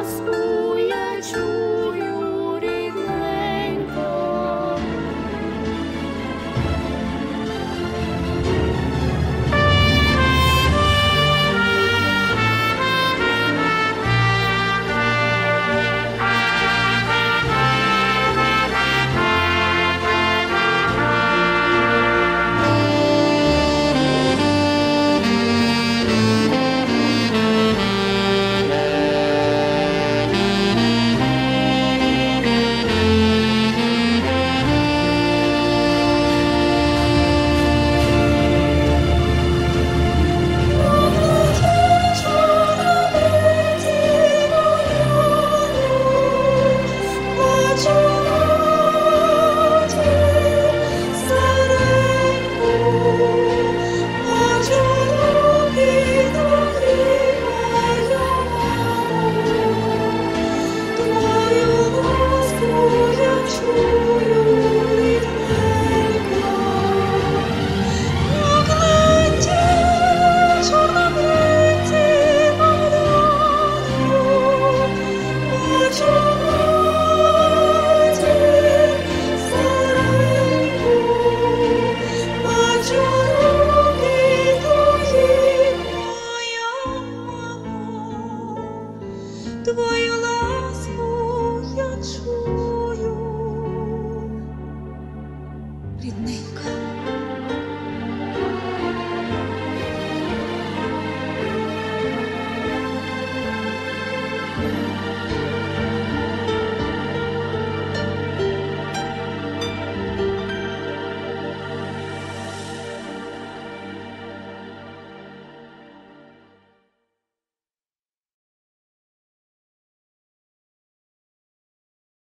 Ласку я чую твою ласку я чую, рідненька.